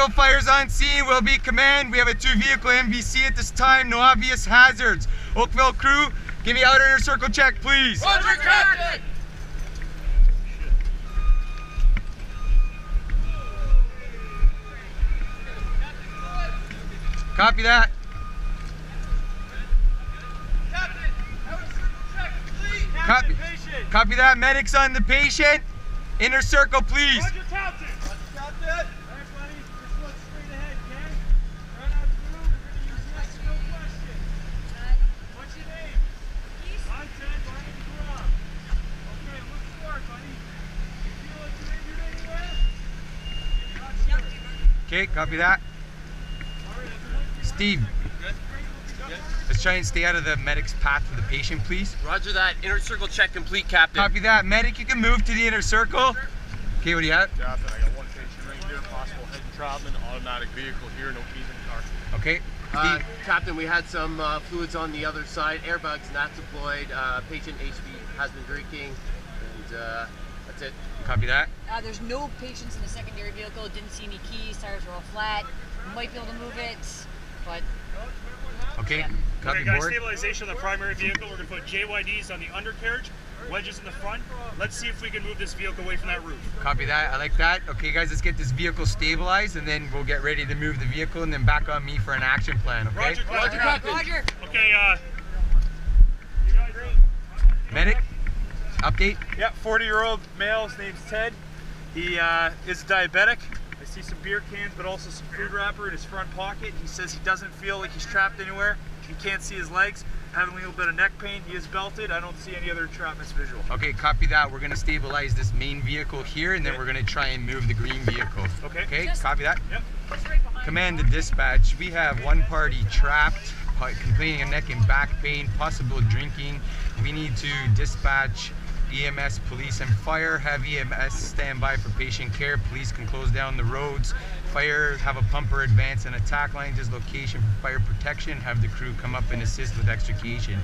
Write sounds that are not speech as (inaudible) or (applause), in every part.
Oakville Fire's on scene. Will be command. We have a two vehicle MVC at this time. No obvious hazards. Oakville crew, give me outer inner circle check, please. Roger, Captain! Copy that. Captain, outer circle check, complete. Copy. Copy that. Medics on the patient. Inner circle, please. Roger, Captain. All right, buddy. Just look straight ahead, okay? Run out through. We're gonna use yes, no question. What's your name? I'm Ted. Barney McGraw. Okay, look forward, buddy. You feel like you're injured anywhere? Not sure. Okay, copy that. All right, everyone. Steve, let's try and stay out of the medic's path for the patient, please. Roger that. Inner circle check complete, Captain. Copy that. Medic, you can move to the inner circle. Okay, what do you have? Captain, I got one patient right here, possible head entrapment, automatic vehicle here, no keys in the car. Okay. Uh, Captain, we had some uh, fluids on the other side, airbags not deployed. Uh, patient HV has been drinking, and uh, that's it. copy that. Uh, there's no patients in the secondary vehicle. Didn't see any keys. Tires were all flat. Might be able to move it, but Okay, Yeah. copy Okay, guys, board. stabilization of the primary vehicle. We're gonna put JYDs on the undercarriage, wedges in the front. Let's see if we can move this vehicle away from that roof. Copy that. I like that. Okay, guys, let's get this vehicle stabilized, and then we'll get ready to move the vehicle, and then back on me for an action plan. Okay. Roger, Roger, Captain. Roger. Okay, uh, Medic, update. Yeah, 40 year old male, his name's Ted. He uh, is diabetic. I see some beer cans, but also some food wrapper in his front pocket. He says he doesn't feel like he's trapped anywhere. He can't see his legs. Having a little bit of neck pain. He is belted. I don't see any other entrapments visual. Okay, copy that. We're gonna stabilize this main vehicle here, and then we're gonna try and move the green vehicle. Okay. Okay, Just- copy that. Yep. Command to dispatch. We have one party trapped, complaining of neck and back pain, possible drinking. We need to dispatch EMS, police, and fire. Have EMS stand by for patient care. Police can close down the roads. Fire have a pumper advance and attack line dislocation for fire protection. Have the crew come up and assist with extrication.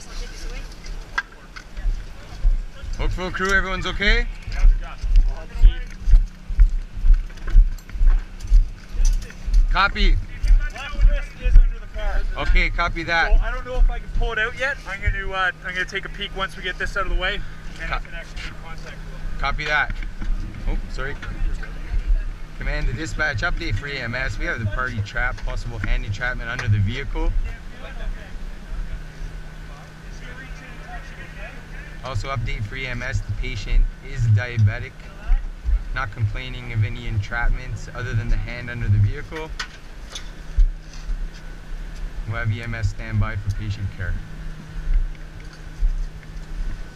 Done with this, I'll take this away. Oakville crew, everyone's okay? Copy. Left wrist is under the car. Okay, copy that. I don't know if I can pull it out yet. I'm going to uh, I'm going to take a peek once we get this out of the way, and I can actually contact. Copy that. Oh, sorry. Command to dispatch update for EMS. We have the party trap, possible hand entrapment under the vehicle. Also update for EMS, the patient is diabetic, not complaining of any entrapments other than the hand under the vehicle. We'll have EMS standby for patient care.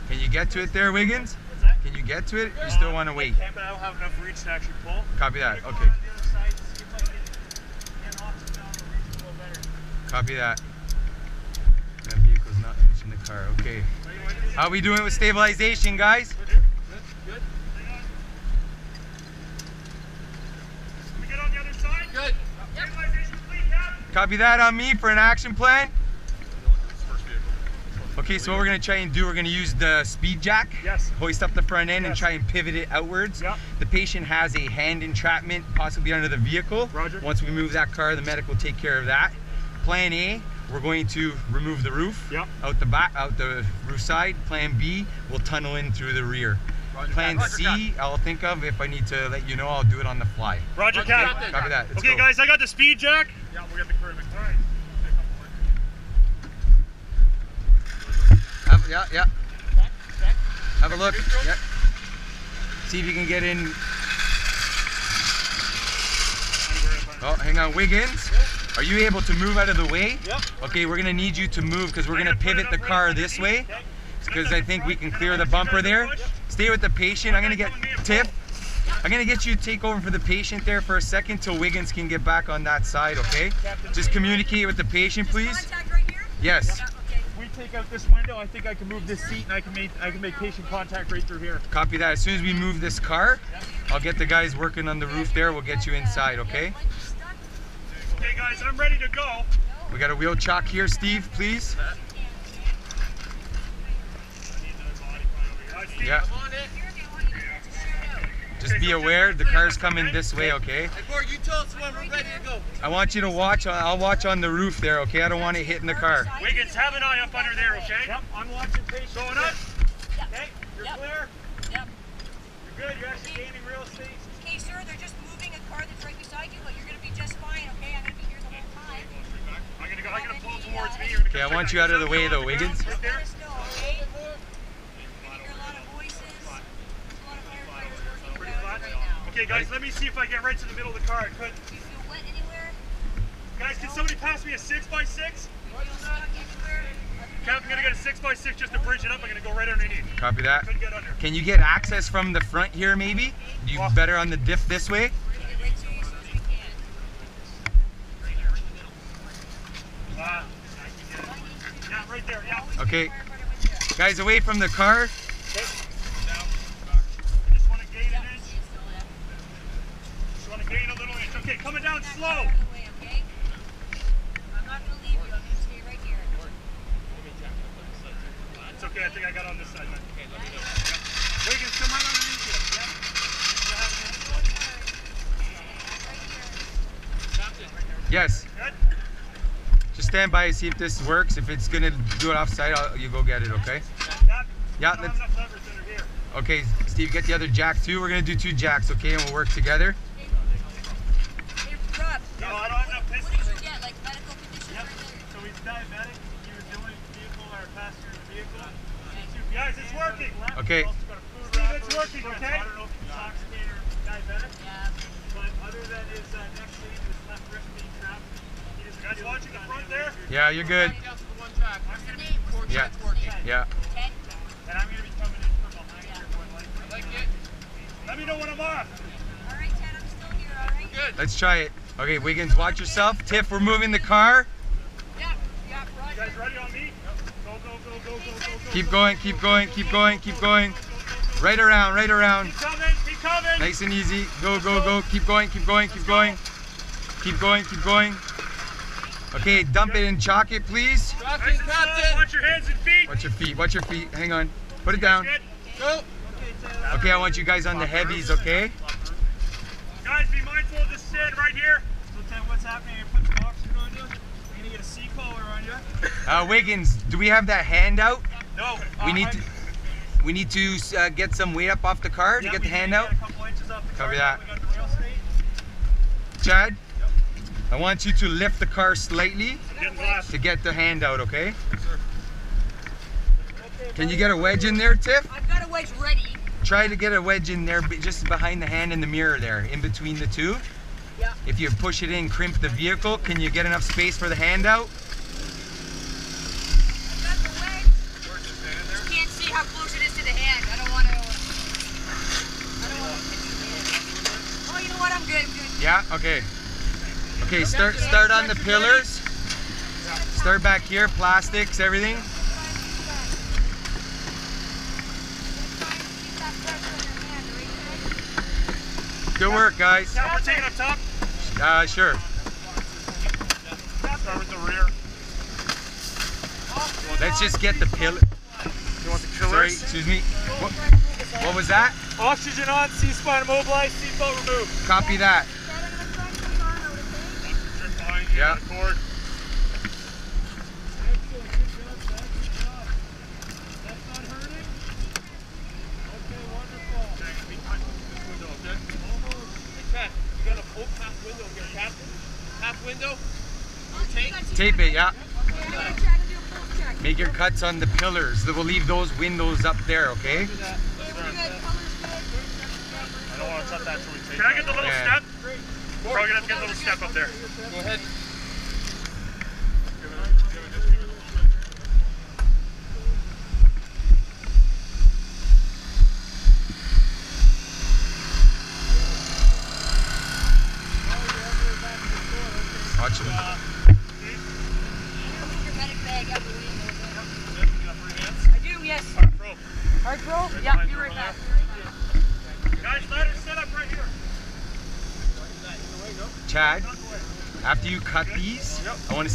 Can you get to it there, Wiggins? What's that? Can you get to it? You still want to wait? But I don't have enough reach to actually pull. Copy that. I'm gonna go Okay. on the other side and see if I can get off and down the reach a little better. Copy that. That vehicle's not touching the car. Okay. How we doing with stabilization, guys? Good. we get on the other side? Good. Stabilization complete, Cap. Copy that on me for an action plan. Okay, so what we're gonna try and do, we're gonna use the speed jack. Yes. Hoist up the front end and try and pivot it outwards. Yep. The patient has a hand entrapment, possibly under the vehicle. Roger. Once we move that car, the medic will take care of that. Plan A, we're going to remove the roof Yep. out the back, out the roof side. Plan B, we'll tunnel in through the rear. Plan Roger, C, I'll think of if I need to let you know. I'll do it on the fly. Roger, Roger, Cap. Captain. Copy that. Let's Okay, go. guys, I got the speed jack. Yeah, we'll get the curve. All right. Have, yeah, yeah. Have a look. Yeah. See if you can get in. Oh, hang on, Wiggins. Are you able to move out of the way? Yep. Okay, we're gonna need you to move because we're gonna gonna put it pivot the car this way. Because I think we can clear the bumper there. Stay with the patient. I'm gonna get Tiff. I'm gonna get you to take over for the patient there for a second till Wiggins can get back on that side, okay? Just communicate with the patient, please. Contact right here. Yes. If we take out this window, I think I can move this seat and I can make I can make patient contact right through here. Copy that. As soon as we move this car, I'll get the guys working on the roof there. We'll get you inside, okay? Okay, guys, I'm ready to go. We got a wheel chock here, Steve, please. Uh, Yeah. I'm on it. Just be aware, the car's coming this way, okay? You tell us when we're ready to go. I want you to watch. I'll watch on the roof there, okay? I don't want it hitting the car. Wiggins, have an eye up under there, okay? Yep, I'm watching patient. Going up. Okay, you're clear. Yep. You're good. You're actually gaining real estate. Okay, sir, they're just moving a car that's right beside you, but you're gonna be just fine, okay? I'm gonna be here the whole time. I'm gonna go. I'm gonna pull towards me. You're gonna Okay, I want you out of the way, though, Wiggins. there. Let us know, okay? You're gonna hear a lot of voices. There's a lot of firefighters working Pretty around flat. you right now. Okay, guys, let me see if I get right to the middle of the car. Could. Do you feel wet anywhere? Guys, can somebody pass me a six by six? Do you feel stuck anywhere? Cap, I'm gonna get a six by six just to bridge it up. I'm gonna go right underneath. Copy that. Can you get access from the front here, maybe? You better on the diff this way? We're gonna get right to you as soon as we can. Uh, yeah, right there. Yeah. Okay, Firefighter with you. guys, away from the car. I just want to gain an inch. Just want to gain a little inch. Okay, coming down slow. Out of the way, okay? I'm not gonna leave you. I'm gonna stay right here. It's okay. I think I got on this side, man. Okay, let me know. Yeah. Wiggins, come right underneath you. Yeah. Yes. Stand by and see if this works. If it's gonna do it offside, I'll, you go get it, okay? Yeah, I let's. have enough levers that are here. Okay, Steve, get the other jack too. We're gonna do two jacks, okay? And we'll work together. Hey, Rob, No, I don't have enough what pistons. did you get? Like medical conditions Yep. right there? So he's diabetic. He was doing vehicle or passenger in the vehicle. Guys, it's working. Okay. He's also got a food Steve, wrapper. it's working, So okay? I don't know if he's intoxicated or diabetic, Yeah. but other than his uh, neck sleeve, his left wrist being trapped, he doesn't Guys, feel watching the on front any there? of Yeah, you're good. Down to the one track. What's the name? What's the Yeah. name? What's the name? Yeah. Ted? And I'm gonna be coming in from behind here more likely. I like it. Let me know when I'm off. All right, Ted, I'm still here, all right? Good. Let's try it. Okay, Wiggins, watch yourself. Tiff, we're moving the car. Yeah, yeah, You Roger. guys ready on me? Go, go, go, go, go, go, go. Keep going, keep going, keep going, keep going. Right around, right around. Keep coming, keep coming. Nice and easy. Go, go, go. Keep going, keep going, keep going. Keep going, keep going. Okay, dump it and chalk it, please. Nice Captain, and slow. Captain. Watch your hands and feet. Watch your feet, watch your feet. Hang on. Put it down. Good. Go. Okay, I want you guys on the heavies, okay? Guys, be mindful of the sand right here. So Ted, what's happening? You put some oxygen on you. You're gonna get a C-collar on you. Uh, Wiggins, do we have that hand out? No. We need to. We need to uh, get some weight up off the car to get the can hand out. A couple inches off the Copy car, that. We got the real estate. Chad, I want you to lift the car slightly to get the hand out, okay? Can you get a wedge in there, Tiff? I've got a wedge ready. Try to get a wedge in there, just behind the hand in the mirror there, in between the two. Yeah. If you push it in, crimp the vehicle, can you get enough space for the hand out? I've got the wedge. Just can't see how close it is to the hand. I don't want to. I don't want to pitch the hand. Oh, you know what? I'm good. Yeah, okay. Okay, start start on the pillars. Start back here, plastics, everything. Good work, guys. Now we're taking up top. Uh, sure. Start with the rear. Let's just get the pillar. You want the Sorry, excuse me. What, what was that? Oxygen on, C-spine immobilized, seatbelt removed. Copy that. You're fine. You Yeah. got a cord. That's not hurting? Okay, wonderful. Okay, let me touch this window, okay? Hey, Ted, you got a open half window here, Captain. Half window. Tape it, yeah. Make your cuts on the pillars. We'll leave those windows up there, okay? I don't want to touch that till we take Can I get the little Yeah. step? Probably gonna have to get a little step up there. Go ahead.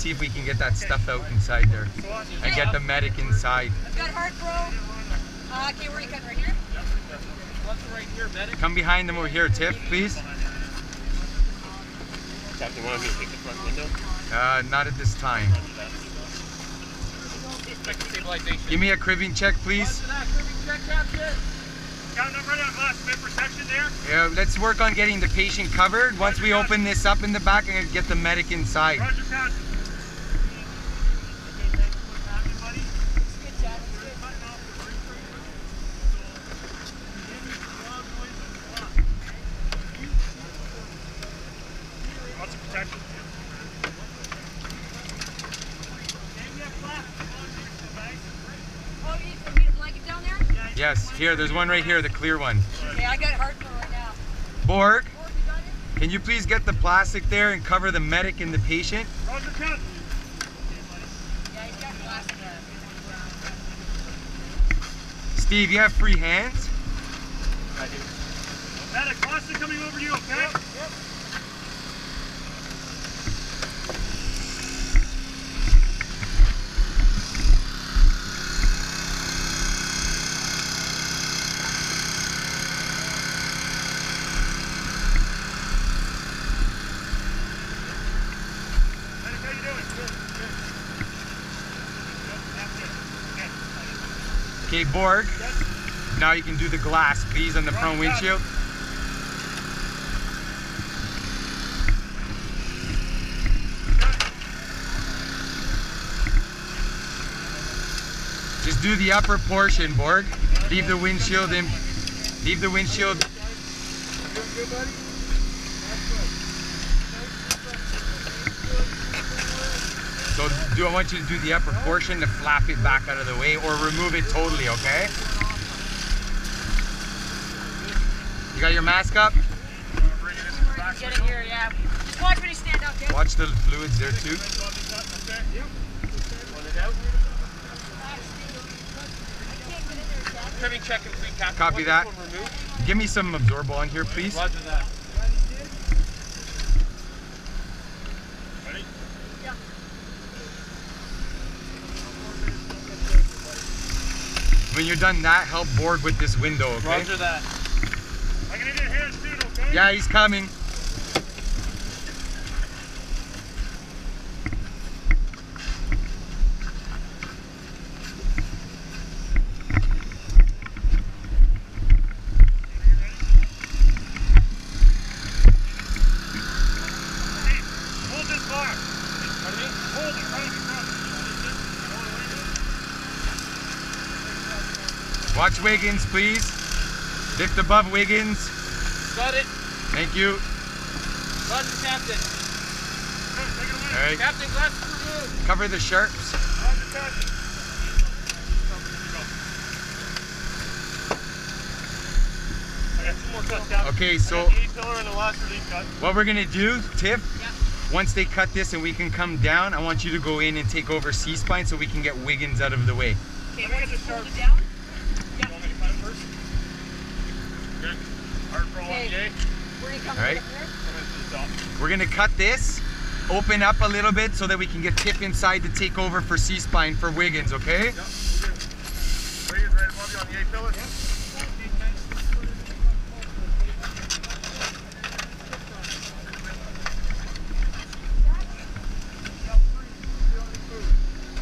See if we can get that stuff out inside there and get the medic inside. I've got hard throw. Uh, okay, where are you cutting? Right here? Come behind them over here, Tiff, please. Captain, want me to take the front window? Uh, not at this time. Give me a cribbing check, please. Got them right on glass vapor section there. Yeah, let's work on getting the patient covered. Once we open this up in the back, I'm gonna get the medic inside. Roger, Captain. Lots of protection. Oh, you need for me to blanket down there? Yes, here, there's one right here, the clear one. Okay, I got hard throw right now. Borg, Borg, you got it? can you please get the plastic there and cover the medic and the patient? Roger, Captain. Yeah, he's got plastic there. Steve, you have free hands? I do. Medic, Boston coming over to you, okay? Medic, Borg. Now you can do the glass, please, on the front windshield. Just do the upper portion, Borg. Leave the windshield in. Leave the windshield. So do I want you to do the upper portion to flap it back out of the way or remove it totally, okay? You got your mask up? In yeah. Just watch when you stand up, okay? Watch the fluids there too. Copy that. Give me some absorbable on here, please. Roger that. Ready? When you're done that, help Borg with this window, okay? Roger that. I'm gonna hands soon, okay? Yeah, he's coming. Hey, hold this bar. Pardon me? Hold it right in front. Watch Wiggins, please. Lift above Wiggins. Got it. Thank you. Captain. Take it away. All right, Captain, glass removed. cover the sharps. Roger, Captain. I got two more cuts, Captain. Okay, so got the A-pillar and the last relief cut. what we're gonna do, Tiff, Yeah. once they cut this and we can come down, I want you to go in and take over C-spine so we can get Wiggins out of the way. Okay, Let me we're get this hold sharp. it down. You want me to cut it first? Good. Hard throw on Okay. Where are you coming All right. from here? Come into the top. We're gonna cut this, open up a little bit so that we can get Tiff inside to take over for C-spine for Wiggins, okay? Yep, we're right above you on the A-pillar.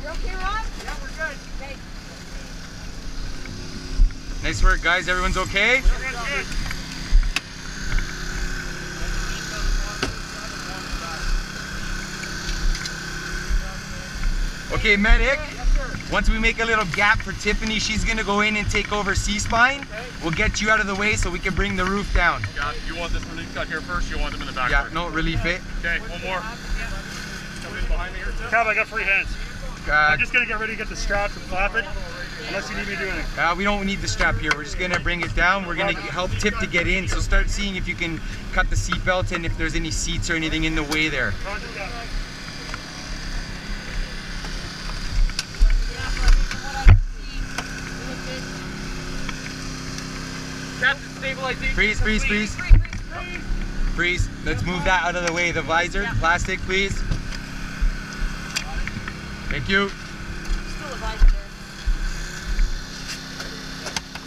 You okay, Ron? Yeah, we're good. Okay. Nice work, guys. Everyone's okay? We're good, good. Okay, medic. Once we make a little gap for Tiffany, she's gonna go in and take over C-spine. We'll get you out of the way so we can bring the roof down. Yeah, you want this relief cut here first, you want them in the back Yeah, first? no, relief it. Okay, one more. Come in behind me here, Tim. I got free hands. Uh, I'm just gonna get ready to get the strap and flap it, unless you need me to do anything. uh, we don't need the strap here. We're just gonna bring it down. We're gonna help Tiff to get in. So start seeing if you can cut the seatbelt and if there's any seats or anything in the way there. Freeze, freeze, freeze. Freeze, freeze, freeze. Freeze. Let's move that out of the way. The visor, plastic, please. Thank you. Still a visor there.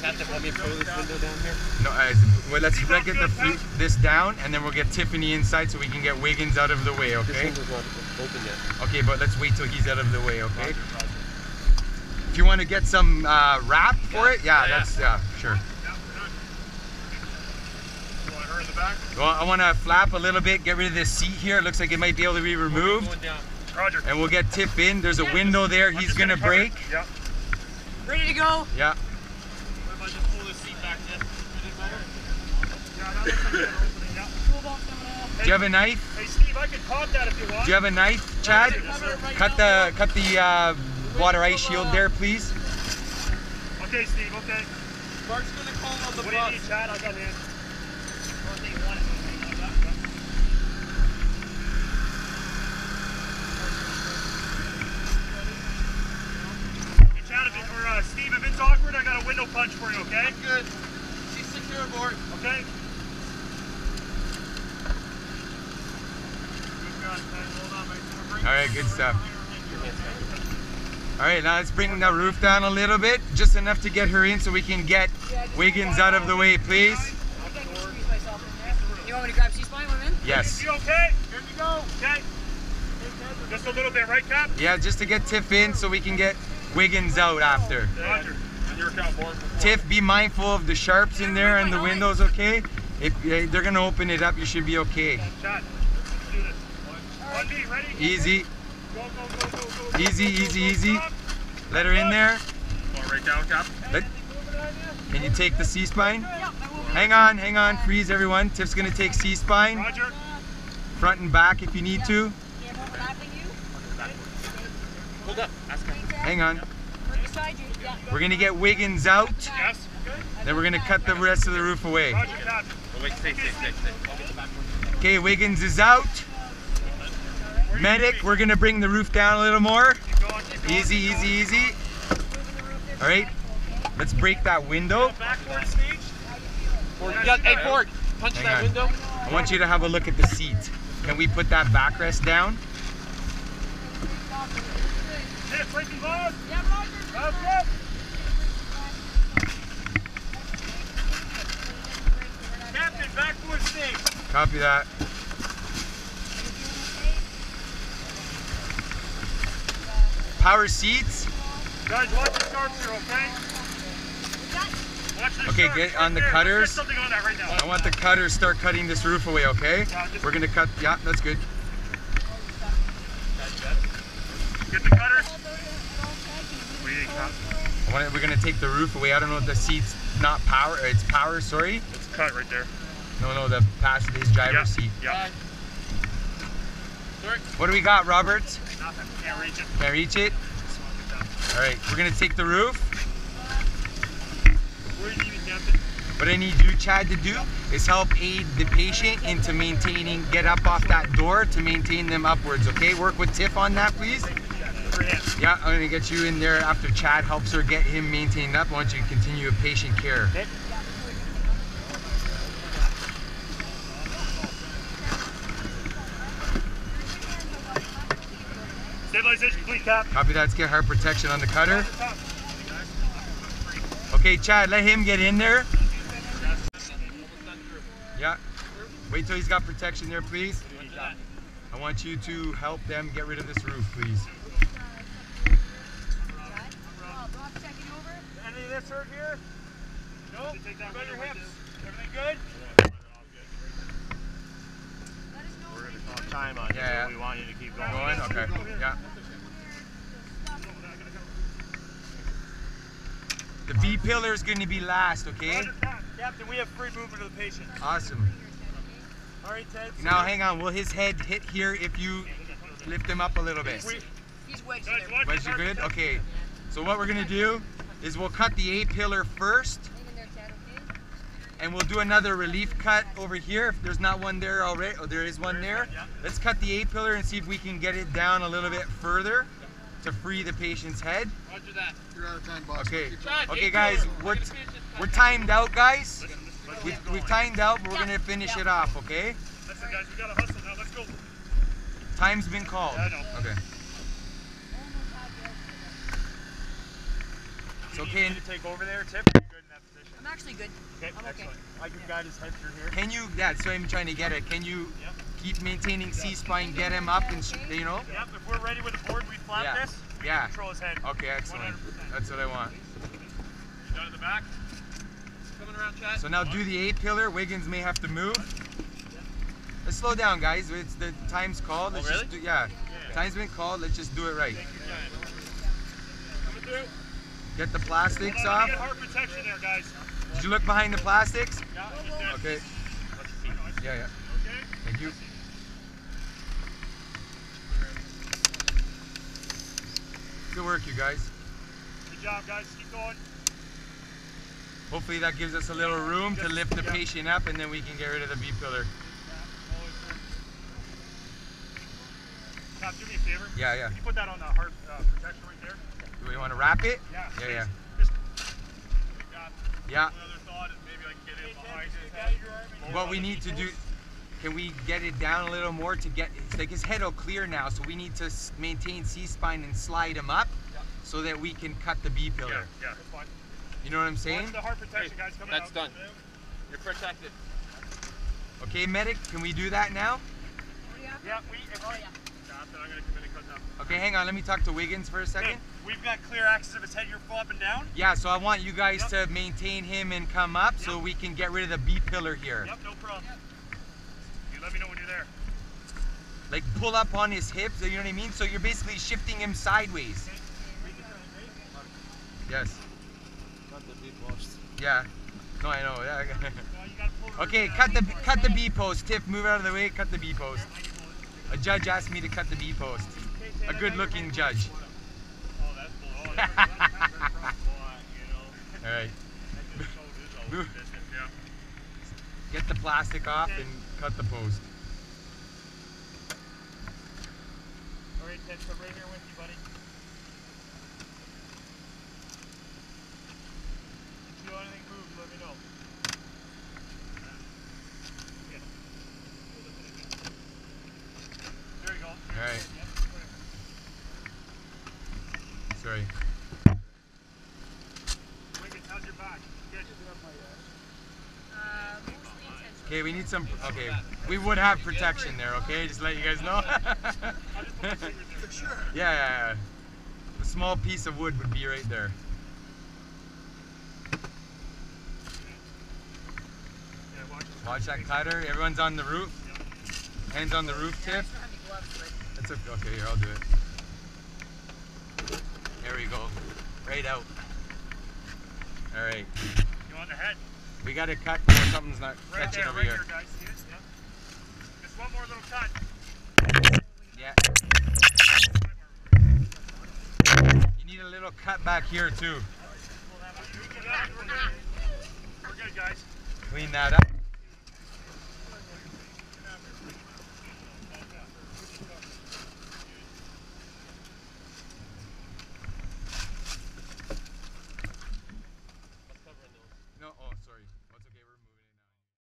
Captain, let me pull this window down here. No, uh, well, let's let get the flu- this down, and then we'll get Tiffany inside so we can get Wiggins out of the way. This Okay. window's not open yet. Okay, but let's wait till he's out of the way. Okay. If you want to get some uh, wrap for it, yeah, Yeah, yeah. that's yeah, sure. You want her in the back? Well, I want to flap a little bit, get rid of this seat here. It looks like it might be able to be removed, Going down. Roger. and we'll get Tiff in. There's a window there. I'm He's gonna break. it. Yep. Ready to go? Yeah. What if I just pull this seat back in? Is it better? Yeah, like. Yeah. Toolbox. Do you have a knife? Hey, Steve, I can pop that if you want. Do you have a knife, Chad? Cut the cut the uh, water ice shield there, please. Okay, Steve. Okay. Mark's gonna call on the What do you need, Chad? I got hands. Hey, if it, or uh, Steve, if it's awkward, I got a window punch for you. Okay? Good. She's secure aboard. Okay. Good God, Ted, hold on, mate. We're All right, good stuff. All right, now let's bring the roof down a little bit, just enough to get her in so we can get Wiggins out of the way, please. I think I can squeeze myself in there. You want me to grab C-spine when Yes. You okay? Here we go. Okay. Just a little bit, right, Cap? Yeah, just to get Tiff in so we can get Wiggins out after. Roger. On your account, board. Tiff, be mindful of the sharps in there and the windows, okay? If uh, they're gonna open it up, you should be okay. Chad, let's do this. One B, ready? Easy, Go, go, go, go, go. easy, easy, easy. Let her in there. Going right down, Cap. Let, can you take the C-spine? Hang on, hang on, freeze everyone. Tiff's gonna take C-spine, front and back if you need to. Yeah, overlapping you. Hold up. Hang on. We're beside you. Yeah. We're gonna get Wiggins out, Yes. Then we're gonna cut the rest of the roof away. Roger, Cap. Oh, wait, stay, stay, stay, stay. I'll get the back one. Okay, Wiggins is out. Medic, we're gonna bring the roof down a little more. Keep going, keep going. Easy, easy, easy. All right, let's break that window. Backboard stage. Yeah, hey, Ford, punch Hang that on. window. I want you to have a look at the seat. Can we put that backrest down? Hit, breaking ball. Yeah, Roger. Okay. Captain, backboard stage. Copy that. Power seats. Guys, watch the sharps here, okay? Okay, get on the cutters. On that right now. I want the cutters start cutting this roof away, okay? Uh, yeah, We're gonna cut, yeah, that's good. Get the cutters. We need cut. I want, we're gonna take the roof away. I don't know if the seat's not power, uh, it's power, sorry. It's cut right there. No, no, the passenger driver's Yeah. seat. Yeah. What do we got, Roberts? Nothing. Can't reach it. Can I reach it? All right, we're gonna take the roof. Where do you need Captain? What I need you, Chad, to do is help aid the patient into maintaining, get up off that door to maintain them upwards, okay? Work with Tiff on that, please. Free hands. Yeah, I'm gonna get you in there after Chad helps her get him maintained up. I want you to continue with patient care. Stabilization complete, Cap. Copy that, let's get hard protection on the cutter. Okay, Chad, let him get in there. Yeah. Wait till he's got protection there, please. I want you to help them get rid of this roof, please. Any of this hurt here? No. What about your hips? Everything good? We're gonna call time on you, Yeah, but we want you to keep going. Going? Okay. Yeah. The B pillar is going to be last, okay? Captain, we have free movement of the patient. Awesome. All right, Ted. Now, hang on. Will his head hit here if you lift him up a little bit? He's wedged Guys, there. watch Was this you good? Okay. So what we're going to do is we'll cut the A pillar first. Hang in there, Chad, okay? and we'll do another relief cut over here if there's not one there already. Oh, there is one there. Let's cut the A pillar and see if we can get it down a little bit further to free the patient's head. Roger that. You're out of time, boss. Okay. Okay, guys, we're, Get a patient we're timed out, guys. We've, we've timed out, but we're gonna finish it off, okay? Listen, guys, we gotta hustle now. Let's go. Time's been called. Yeah, I know. Okay. It's Do you okay. need take over there, Tiff? Are you good in that position? I'm actually good. Okay, I'm okay. excellent. I can guide his head through here. Can you? That's what I'm trying to get it. Can you Yep. keep maintaining C spine, get him up, and you know? Yep, if we're ready with the board, we flap Yeah. this. we Yeah. Control his head. Okay, excellent. 100%. That's what I want. You done in the back? Coming around, Chad. So now do the A pillar. Wiggins may have to move. Let's slow down, guys. It's the time's called. Oh, Let's Oh, really? just do, yeah. Time's been called. Let's just do it right. Coming through. Get the plastics off. Get hard protection there, guys. Did you look behind the plastics? Yeah. Okay. Yeah, yeah. Okay. Thank you. Good work, you guys. Good job, guys. Keep going. Hopefully that gives us a little room to lift the patient up and then we can get rid of the B pillar. Cap, do me a favor. Yeah, yeah. Can you put that on the heart uh, protection right there? Do we want to wrap it? Yeah. Yeah, yeah. Just Yeah. another thought is maybe I can get it behind his head. What we need to do, can we get it down a little more to get, it's like his head will clear now, so we need to maintain C-spine and slide him up so that we can cut the B pillar. yeah, that's fine. You know what I'm saying? Watch the hard protection, guys. Coming That's out. done. You're protected. Okay, medic, can we do that now? Yeah, we. If Oh, yeah. Stop, then I'm gonna come in and cut down. Okay, hang on, let me talk to Wiggins for a Okay, second. we've got clear access of his head. You're flopping down. Yeah, so I want you guys Yep. to maintain him and come up so we can get rid of the B pillar here. Yep, no problem. You let me know when you're there. Like pull up on his hips, you know what I mean? So you're basically shifting him sideways. Yes. Got the b-post. Yeah. No, I know. Yeah. (laughs) No, you gotta pull the okay, cut the cut the B post. Tiff, move out of the way. Cut the B post. A judge asked me to cut the B post. A Ted, I got your good-looking judge. That's bull. That's that's that's that's from what, you know. All right. That just showed his old Move. business, yeah. Get the plastic off and cut the post. All right, Ted, come right here with you, buddy. If you feel anything move, let me know. Yeah. There you go. All right. Yep. Sorry. Wiggins, how's your back? Good. Uh, mostly intentional. Okay, we need some. Okay, we would have protection there. Okay, just let you guys know. (laughs) Yeah, yeah, yeah. A small piece of wood would be right there. Watch that cutter. Everyone's on the roof. Hands on the roof tip. That's okay. Okay, here, I'll do it. There we go. Right out. All right. You on the head? We got to cut or something's not Right catching there, over right here. here, guys. See it? Yeah. Just one more little cut. Yeah. You need a little cut back here too. We're good. Guys. Clean that up.